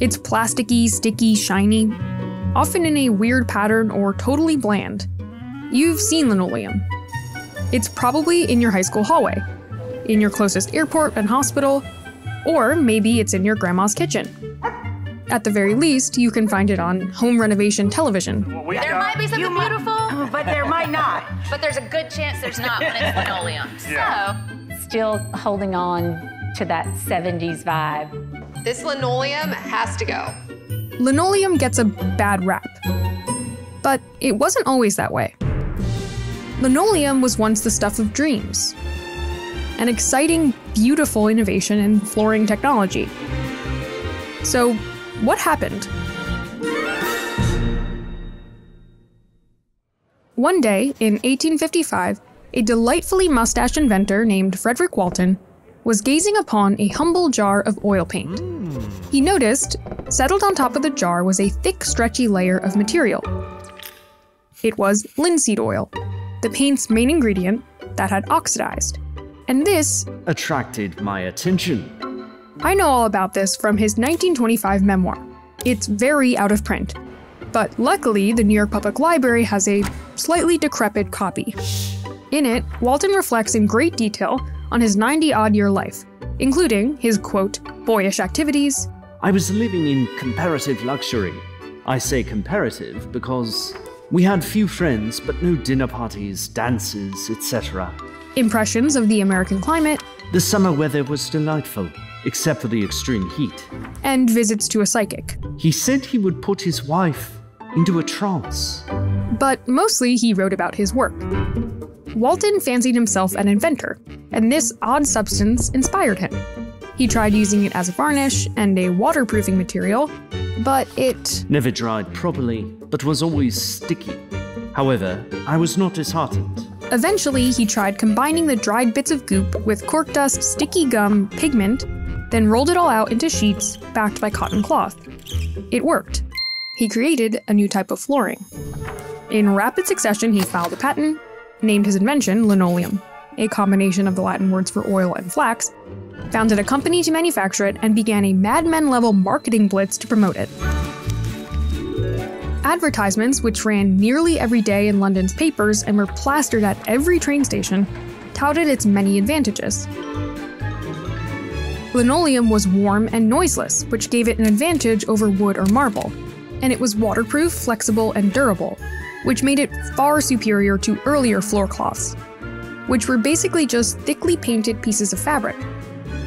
It's plasticky, sticky, shiny, often in a weird pattern or totally bland. You've seen linoleum. It's probably in your high school hallway, in your closest airport and hospital, or maybe it's in your grandma's kitchen. At the very least, you can find it on home renovation television. There might be something beautiful, But there might not. but there's a good chance there's not when it's linoleum. So, Still holding on to that 70s vibe. This linoleum has to go. Linoleum gets a bad rap. But it wasn't always that way. Linoleum was once the stuff of dreams. An exciting, beautiful innovation in flooring technology. So, what happened? One day, in 1855, a delightfully mustached inventor named Frederick Walton was gazing upon a humble jar of oil paint. He noticed, settled on top of the jar was a thick, stretchy layer of material. It was linseed oil, the paint's main ingredient that had oxidized. And this, attracted my attention. I know all about this from his 1925 memoir. It's very out of print. But luckily, the New York Public Library has a slightly decrepit copy. In it, Walton reflects in great detail on his 90 odd year life, including his quote, boyish activities, I was living in comparative luxury. I say comparative because we had few friends, but no dinner parties, dances, etc. impressions of the American climate, The summer weather was delightful, except for the extreme heat. and visits to a psychic. He said he would put his wife into a trance. But mostly he wrote about his work. Walton fancied himself an inventor, and this odd substance inspired him. He tried using it as a varnish and a waterproofing material, but it Never dried properly, but was always sticky. However, I was not disheartened. Eventually, he tried combining the dried bits of goop with cork dust, sticky gum, pigment, then rolled it all out into sheets backed by cotton cloth. It worked. He created a new type of flooring. In rapid succession, he filed a patent, named his invention linoleum, a combination of the Latin words for oil and flax, founded a company to manufacture it, and began a madman level marketing blitz to promote it. Advertisements, which ran nearly every day in London's papers and were plastered at every train station, touted its many advantages. Linoleum was warm and noiseless, which gave it an advantage over wood or marble, and it was waterproof, flexible, and durable, which made it far superior to earlier floor cloths, which were basically just thickly painted pieces of fabric.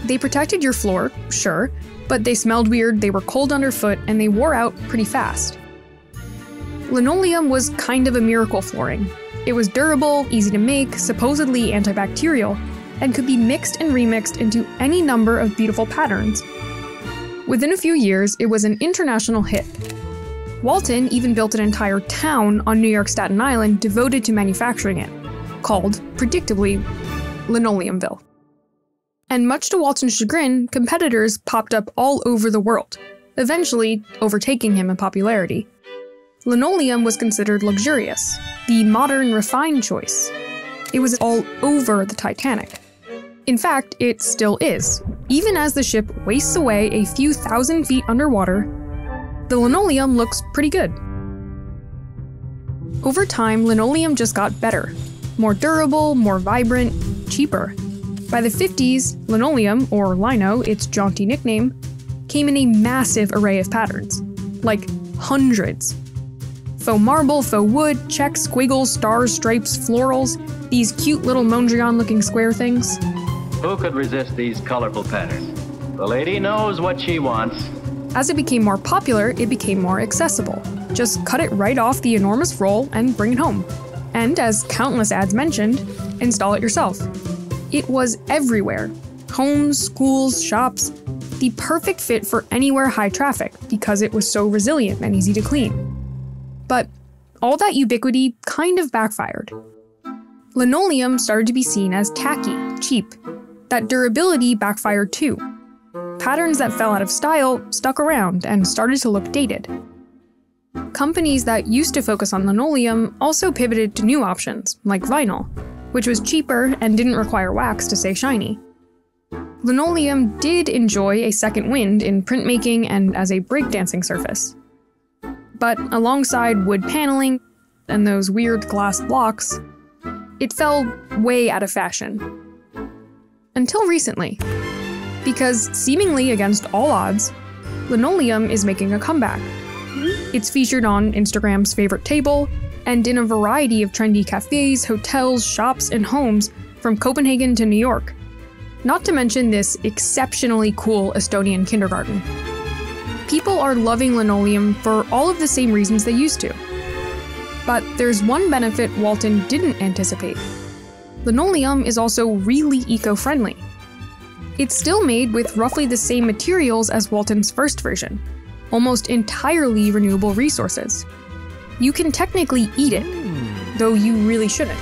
They protected your floor, sure, but they smelled weird, they were cold underfoot, and they wore out pretty fast. Linoleum was kind of a miracle flooring. It was durable, easy to make, supposedly antibacterial, and could be mixed and remixed into any number of beautiful patterns. Within a few years, it was an international hit. Walton even built an entire town on New York Staten Island devoted to manufacturing it, called, predictably, Linoleumville. And much to Walton's chagrin, competitors popped up all over the world, eventually overtaking him in popularity. Linoleum was considered luxurious, the modern refined choice. It was all over the Titanic. In fact, it still is. Even as the ship wastes away a few thousand feet underwater, the linoleum looks pretty good. Over time, linoleum just got better more durable, more vibrant, cheaper. By the 50s, linoleum, or lino, its jaunty nickname, came in a massive array of patterns like hundreds. Faux marble, faux wood, checks, squiggles, stars, stripes, florals, these cute little Mondrian looking square things. Who could resist these colorful patterns? The lady knows what she wants. As it became more popular, it became more accessible. Just cut it right off the enormous roll and bring it home. And as countless ads mentioned, install it yourself. It was everywhere homes, schools, shops. The perfect fit for anywhere high traffic because it was so resilient and easy to clean. But all that ubiquity kind of backfired. Linoleum started to be seen as tacky, cheap. That durability backfired too. Patterns that fell out of style stuck around and started to look dated. Companies that used to focus on linoleum also pivoted to new options, like vinyl, which was cheaper and didn't require wax to stay shiny. linoleum did enjoy a second wind in printmaking and as a breakdancing surface. But alongside wood paneling and those weird glass blocks, it fell way out of fashion. Until recently. Because seemingly against all odds, linoleum is making a comeback. It's featured on Instagram's favorite table and in a variety of trendy cafes, hotels, shops, and homes from Copenhagen to New York. Not to mention this exceptionally cool Estonian kindergarten. People are loving linoleum for all of the same reasons they used to. But there's one benefit Walton didn't anticipate. Linoleum is also really eco friendly. It's still made with roughly the same materials as Walton's first version, almost entirely renewable resources. You can technically eat it, though you really shouldn't.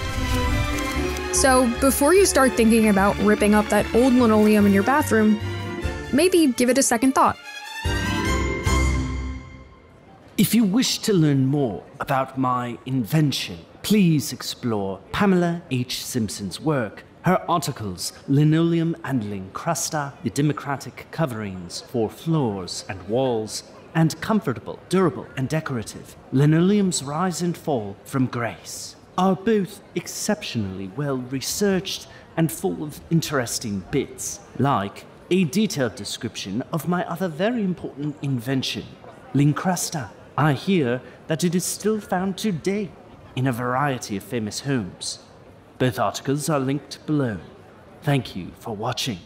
So, before you start thinking about ripping up that old linoleum in your bathroom, maybe give it a second thought. If you wish to learn more about my invention, please explore Pamela H. Simpson's work. Her articles, Linoleum and Lincrusta, the democratic coverings for floors and walls, and comfortable, durable, and decorative, Linoleum's Rise and Fall from Grace, are both exceptionally well researched and full of interesting bits, like a detailed description of my other very important invention, Lincrusta. I hear that it is still found today in a variety of famous homes. Both articles are linked below. Thank you for watching.